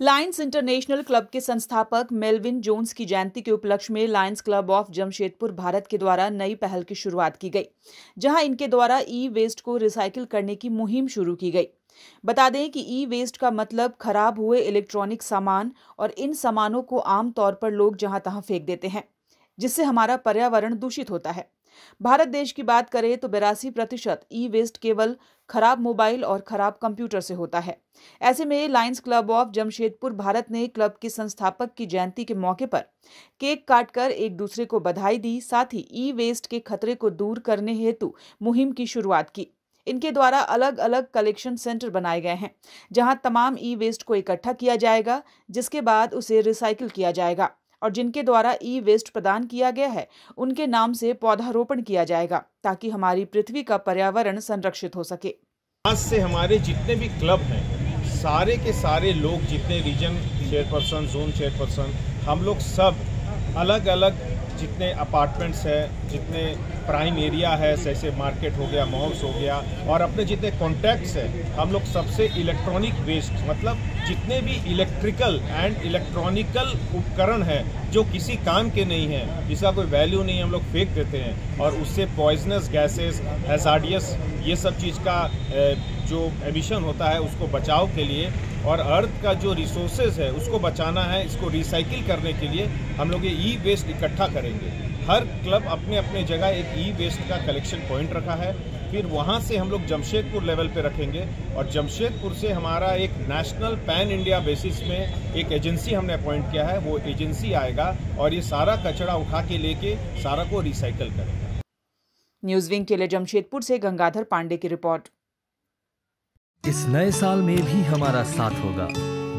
Lions international club के संस्थापक Melvin Jones की जयंती के उपलक्ष्य में lions club of Jamshedpur, Bharat के द्वारा नई पहल की शुरुआत की गई, जहाँ इनके द्वारा ई वेस्ट को रिसाइकिल करने की मुहिम शुरू की गई। बता दें कि ई वेस्ट का मतलब खराब हुए इलेक्ट्रॉनिक सामान और इन सामानों को आमतौर पर लोग जहाँ तहां फेंक देते हैं, जिससे हमारा पर्यावरण दूषित होता है। भारत देश की बात करें तो बेरासी प्रतिशत ई वेस्ट केवल खराब मोबाइल और खराब कंप्यूटर से होता है। ऐसे में lions club of Jamshedpur Bharat ने क्लब के संस्थापक की जयंती के मौके पर केक काटकर एक दूसरे को बधाई दी, साथ ही ई वेस्ट के खतरे को दूर करने हेतु मुहिम की शुरुआत की। इनके द्वारा अलग अलग कलेक्शन सेंटर बनाए गए हैं, जहाँ तमाम ई वेस्ट को इकट्ठा किया जाएगा, जिसके बाद उसे रिसाइकिल किया जाएगा। और जिनके द्वारा ई वेस्ट प्रदान किया गया है, उनके नाम से पौधारोपण किया जाएगा, ताकि हमारी पृथ्वी का पर्यावरण संरक्षित हो सके। आज से हमारे जितने भी क्लब हैं, सारे के सारे लोग जितने रीजन चेयरपर्सन जोन चेयरपर्सन हम लोग सब अलग अलग जितने अपार्टमेंट्स हैं, जितने प्राइम एरिया है, जैसे मार्केट हो गया मॉल्स हो गया, और अपने जितने कॉन्टैक्ट्स हैं, हम लोग सबसे इलेक्ट्रॉनिक वेस्ट मतलब जितने भी इलेक्ट्रिकल एंड इलेक्ट्रॉनिकल उपकरण है, जो किसी काम के नहीं है जिसका कोई वैल्यू नहीं हम लोग फेंक देते हैं, और उससे पॉइजनस गैसेस हैजार्डियस ये सब चीज़ का जो एमिशन होता है, उसको बचाव के लिए, और अर्थ का जो रिसोर्सेज है, उसको बचाना है, इसको रिसाइकिल करने के लिए, हम लोग ये ई वेस्ट इकट्ठा करेंगे। हर क्लब अपने अपने जगह एक ई वेस्ट का कलेक्शन पॉइंट रखा है। फिर वहाँ से हम लोग जमशेदपुर लेवल पे रखेंगे और जमशेदपुर से हमारा एक नेशनल पैन इंडिया बेसिस में एक एजेंसी हमने अपॉइंट किया है। वो एजेंसी आएगा और ये सारा कचरा उठा के लेके सारा को रिसाइकल करेगा। न्यूज़ विंग के लिए जमशेदपुर से गंगाधर पांडे की रिपोर्ट। इस नए साल में भी हमारा साथ होगा।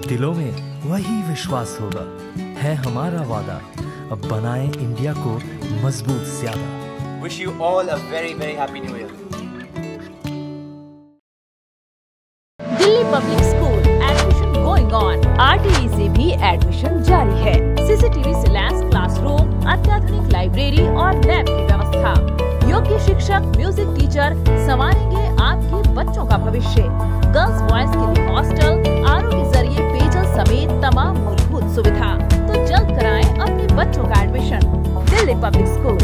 दिलों में वही विश्वास होगा। है हमारा वादा। अब बनाए इंडिया को मज़बूत ज़्यादा। Wish you all a very very happy new year Delhi public school admission going on RTE से भी एडमिशन जारी है। सीसीटीवी से लैस क्लासरूम अत्याधुनिक लाइब्रेरी और लैब की व्यवस्था। योग्य शिक्षक म्यूज़िक टीचर संवारेंगे आपके बच्चों का भविष्य। गर्ल्स बॉयज़ के लिए public school.